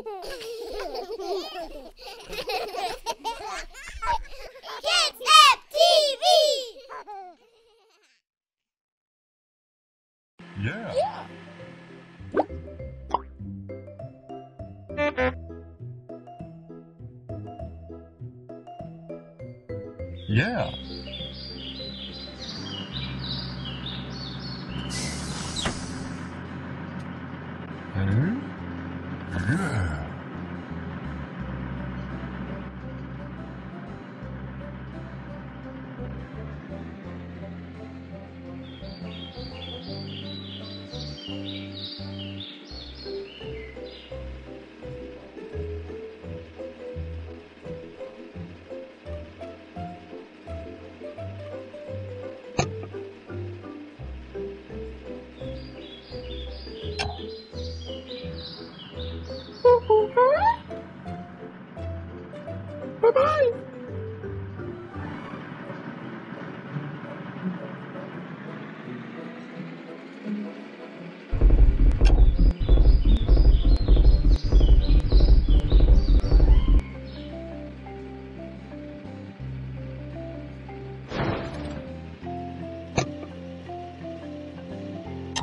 Kids App TV! Yeah. Yeah. Hmm? Yeah.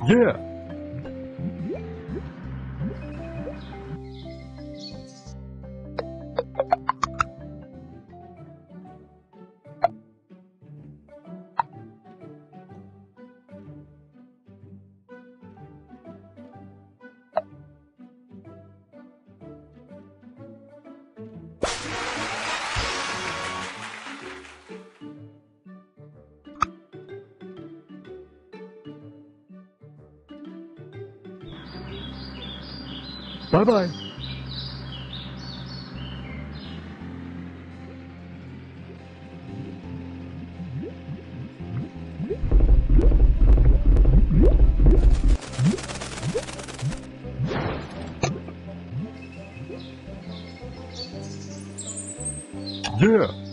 Yeah. Bye-bye. Yeah.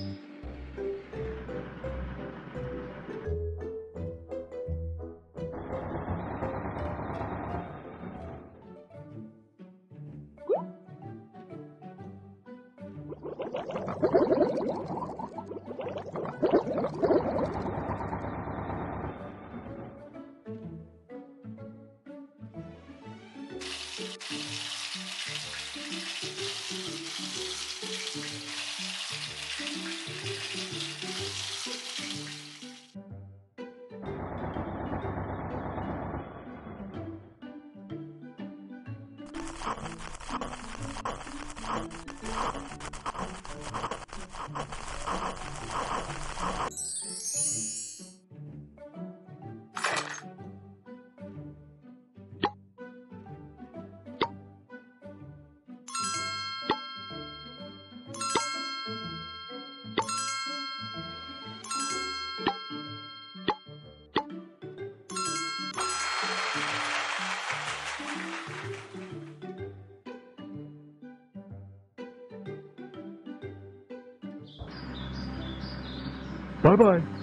Bye-bye. Bye-bye.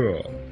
Yeah.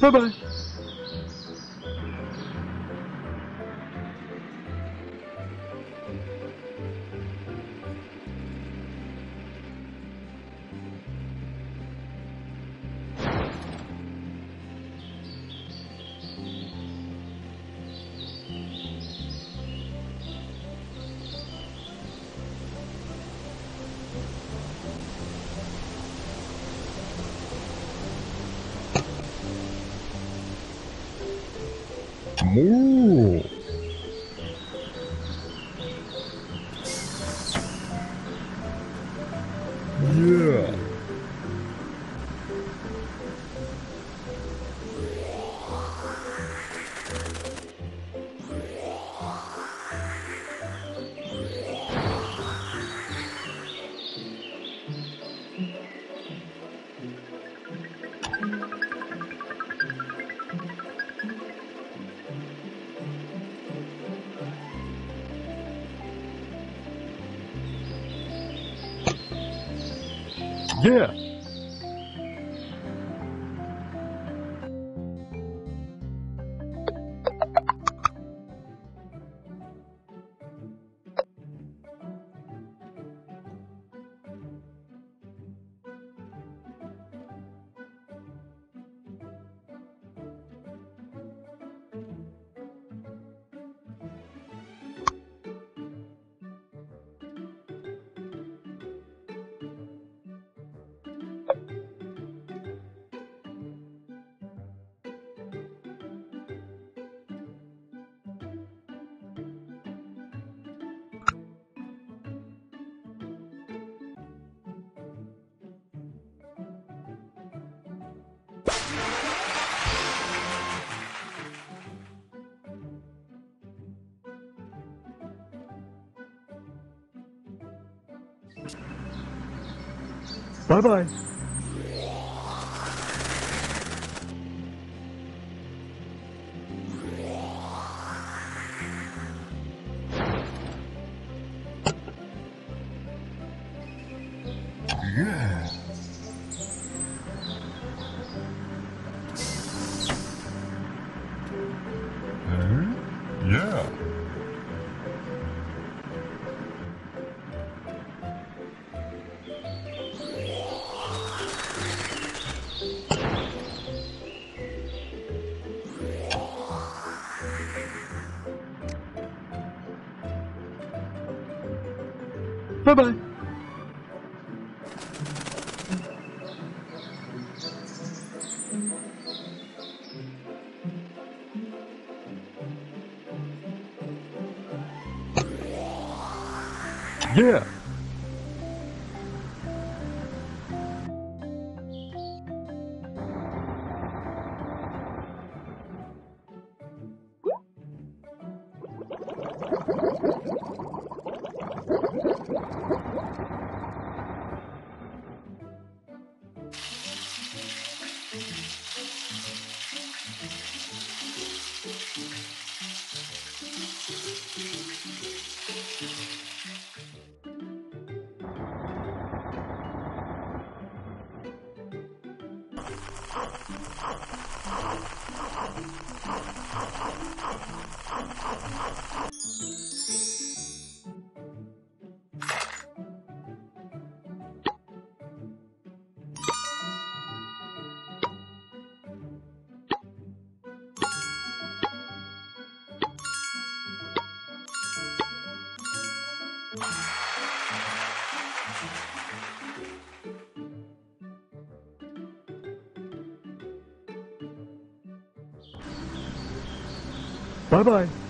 拜拜。Moo. Yeah. Bye Bye bye. Bye bye.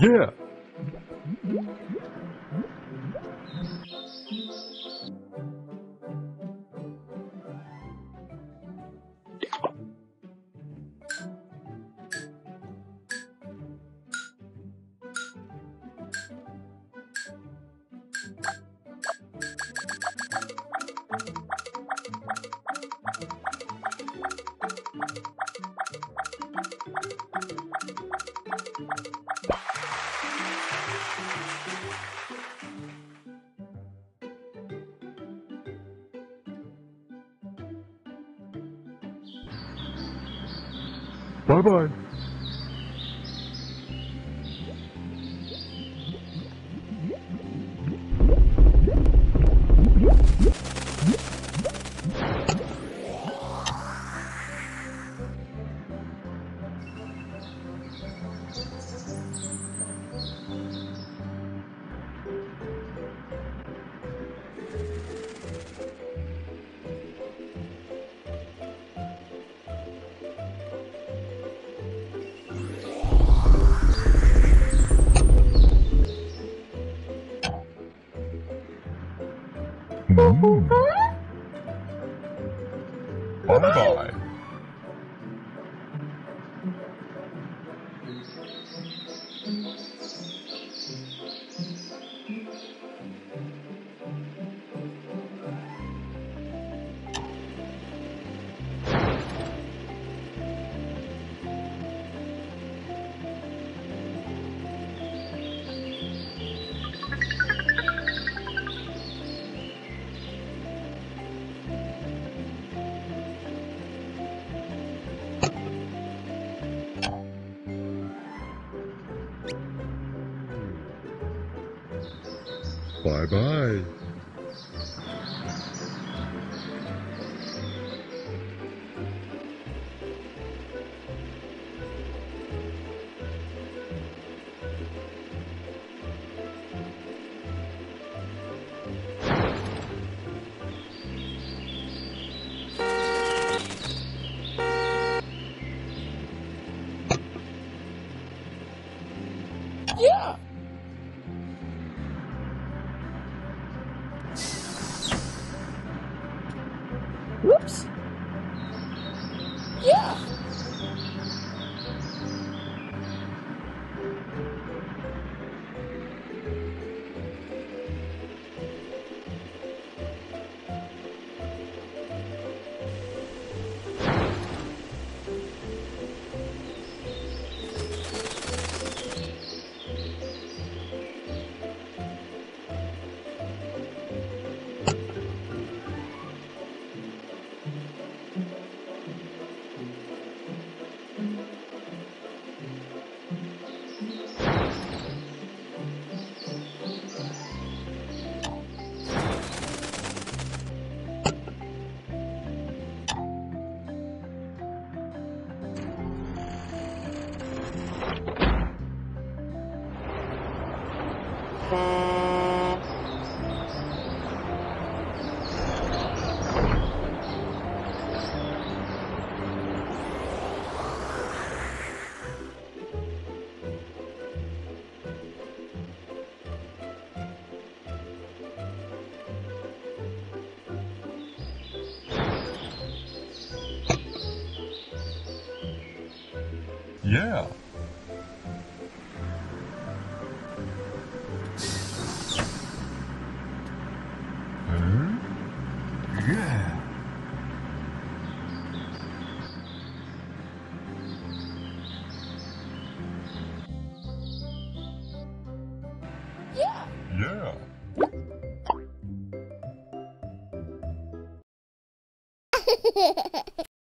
Yeah. Bye Mm. bye. Bye bye. Yeah. Huh? Yeah. Yeah. Yeah.